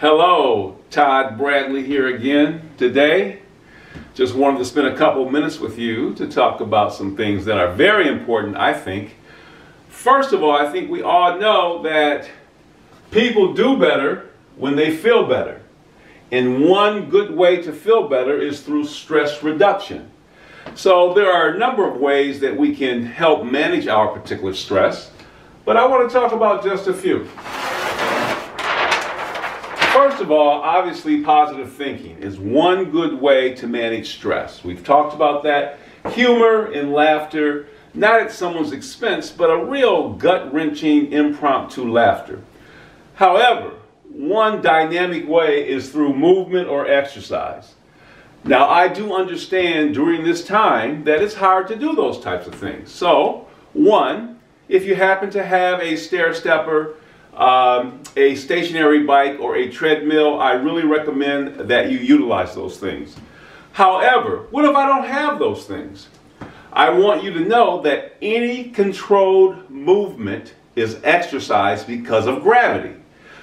Hello, Todd Bradley here again today. Just wanted to spend a couple minutes with you to talk about some things that are very important, I think. First of all, I think we all know that people do better when they feel better. And one good way to feel better is through stress reduction. So there are a number of ways that we can help manage our particular stress, but I want to talk about just a few. First of all, obviously, positive thinking is one good way to manage stress. We've talked about that. Humor and laughter, not at someone's expense, but a real gut wrenching, impromptu laughter. However, one dynamic way is through movement or exercise. Now, I do understand during this time that it's hard to do those types of things. So, one, if you happen to have a stair stepper, um, a stationary bike or a treadmill, I really recommend that you utilize those things. However, what if I don't have those things? I want you to know that any controlled movement is exercise because of gravity.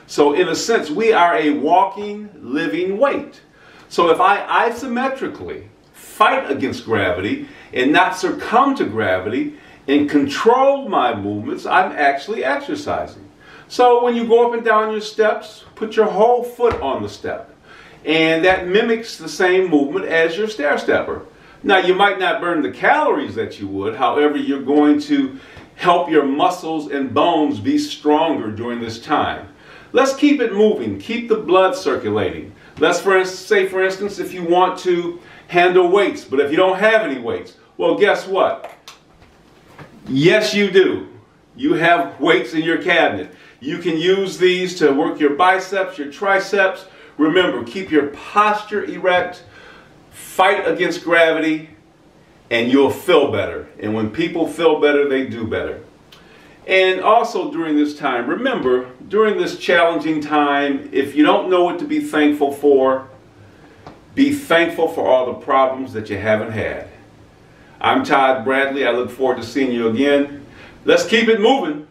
So, in a sense, we are a walking, living weight. So, if I isometrically fight against gravity and not succumb to gravity and control my movements, I'm actually exercising. So when you go up and down your steps, put your whole foot on the step. And that mimics the same movement as your stair stepper. Now you might not burn the calories that you would, however, you're going to help your muscles and bones be stronger during this time. Let's keep it moving, keep the blood circulating. Let's for say for instance if you want to handle weights, but if you don't have any weights, well guess what? Yes you do. You have weights in your cabinet. You can use these to work your biceps, your triceps. Remember, keep your posture erect, fight against gravity, and you'll feel better. And when people feel better, they do better. And also during this time, remember, during this challenging time, if you don't know what to be thankful for, be thankful for all the problems that you haven't had. I'm Todd Bradley. I look forward to seeing you again. Let's keep it moving.